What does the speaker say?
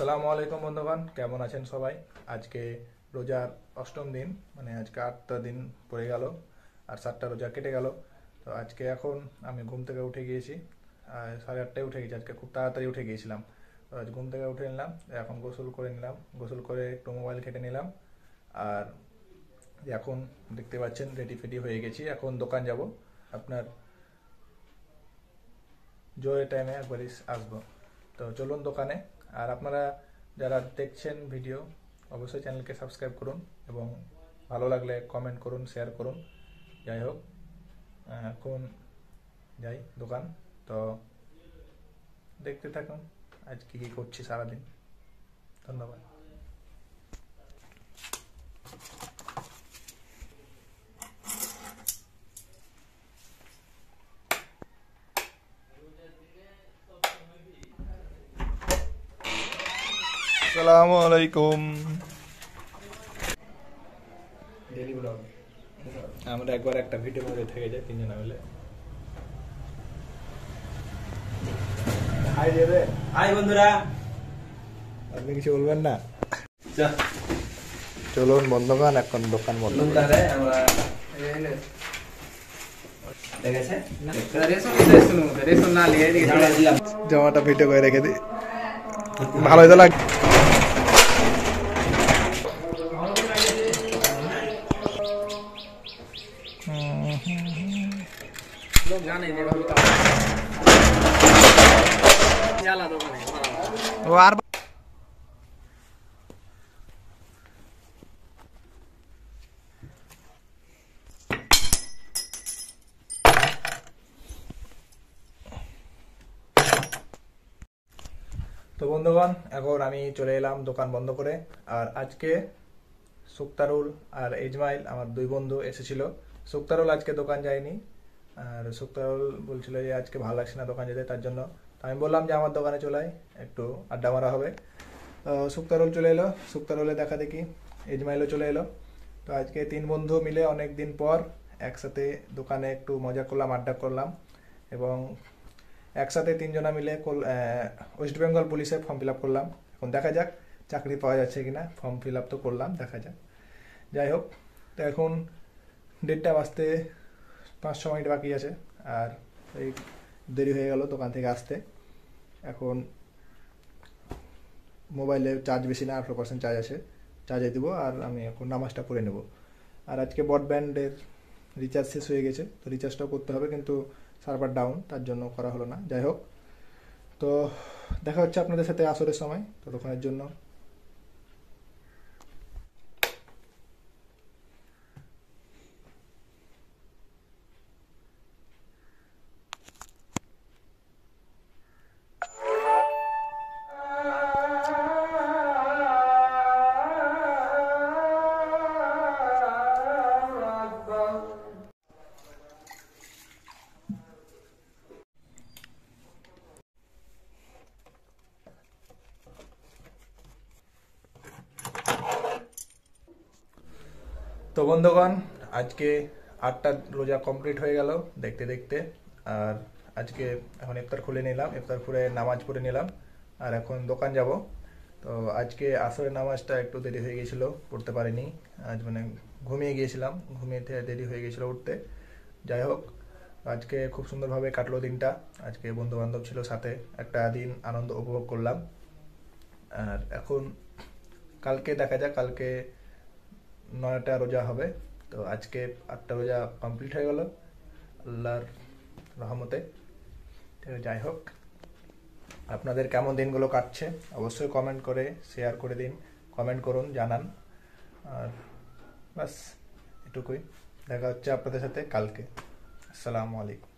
আসসালামু আলাইকুম বন্ধুগণ, কেমন আছেন সবাই? আজকে রোজার অষ্টম দিন মানে আজকে আটটা দিন পড়ে গেল, আর সাতটা রোজা কেটে গেল। তো আজকে এখন আমি ঘুম থেকে উঠে গিয়েছি, আর সাড়ে আটটায় উঠে গেছি আজকে খুব তাড়াতাড়ি উঠে গিয়েছিলাম। তো আজ ঘুম থেকে উঠে নিলাম, এখন গোসল করে নিলাম, গোসল করে একটু মোবাইল ঘেটে নিলাম, আর এখন দেখতে পাচ্ছেন, রেডি ফেডি হয়ে গেছি, এখন দোকান যাব। আপনার জোরে টাইমে একবারই আসব। তো চলুন দোকানে আর আপনারা যারা দেখছেন ভিডিও অবশ্যই চ্যানেলকে সাবস্ক্রাইব করুন এবং ভালো লাগলে কমেন্ট করুন শেয়ার করুন। যাই হোক এখন যাই দোকান। তো দেখতে থাকুন আজ কী কী করছি সারাদিন। ধন্যবাদ। আসসালামু আলাইকুম। আমরা একবার একটা ভিডিও মধ্যে থেকে যাই তিনজনে মিলে। হাই দেবে হাই বন্ধুরা। আপনি কিছু বলবেন না? চলুন বন্ধগান এখন দোকান বন্ধ। তাহলে আমরা জামাটা ভিডিও করে রেখে দিই ভালোই তো লাগ ও আর তো বন্ধুগণ এখন আমি চলে এলাম দোকান বন্ধ করে। আর আজকে সুক্তারুল আর এজমাইল আমার দুই বন্ধু এসেছিল। সুক্তারুল আজকে দোকান যায়নি। আর সুক্তারুল বলছিল যে আজকে ভালো লাগছে না দোকান যেতে তার জন্য। আমি বললাম যে আমার দোকানে চলে আয়, একটু আড্ডা মারা হবে। সুক্তারুল চলে এলো। সুক্তারুলে দেখা দেখি এজমাইলও চলে এলো। তো আজকে তিন বন্ধু মিলে অনেক দিন পর একসাথে দোকানে একটু মজা করলাম আড্ডা করলাম। এবং একসাথে তিনজনা মিলে ওয়েস্ট বেঙ্গল পুলিশে ফর্ম ফিল আপ করলাম। এখন দেখা যাক চাকরি পাওয়া যাচ্ছে কিনা। ফর্ম ফিল আপ তো করলাম, দেখা যাক। যাই হোক, তো এখন ডেটটা বাজতে পাঁচ, ছ মিনিট বাকি আছে। আর এই দেরি হয়ে গেল দোকান থেকে আসতে। এখন মোবাইলে চার্জ বেশি না, আঠারো পার্সেন্ট চার্জ আছে। চার্জে দিব আর আমি এখন নামাজটা পড়ে নেব। আর আজকে ব্রডব্যান্ডের রিচার্জ শেষ হয়ে গেছে, তো রিচার্জটাও করতে হবে। কিন্তু সার্ভার ডাউন তার জন্য করা হলো না। যাই হোক, তো দেখা হচ্ছে আপনাদের সাথে আসরের সময়। ততক্ষণের জন্য তো বন্ধুগণ, আজকে আটটা রোজা কমপ্লিট হয়ে গেল দেখতে দেখতে, আর আজকে এখন ইফতার খুলে নিলাম, ইফতার খুলে নামাজ পড়ে নিলাম, আর এখন দোকান যাব। তো আজকে আসরের নামাজটা একটু দেরি হয়ে গিয়েছিল পড়তে পারিনি, আজ মানে ঘুমিয়ে গিয়েছিলাম ঘুমিয়ে দেরি হয়ে গিয়েছিল উঠতে। যাই হোক, আজকে খুব সুন্দরভাবে কাটলো দিনটা, আজকে বন্ধু বান্ধব ছিল সাথে, একটা দিন আনন্দ উপভোগ করলাম। আর এখন কালকে দেখা যাক, কালকে নয়টা রোজা হবে। তো আজকে আটটা রোজা কমপ্লিট হয়ে গেল। আল্লাহর রহমতে। যাই হোক, আপনাদের কেমন দিনগুলো কাটছে অবশ্যই কমেন্ট করে শেয়ার করে দিন। কমেন্ট করুন, জানান। আর বাস এটুকুই। দেখা হচ্ছে আপনাদের সাথে কালকে। আসসালামু আলাইকুম।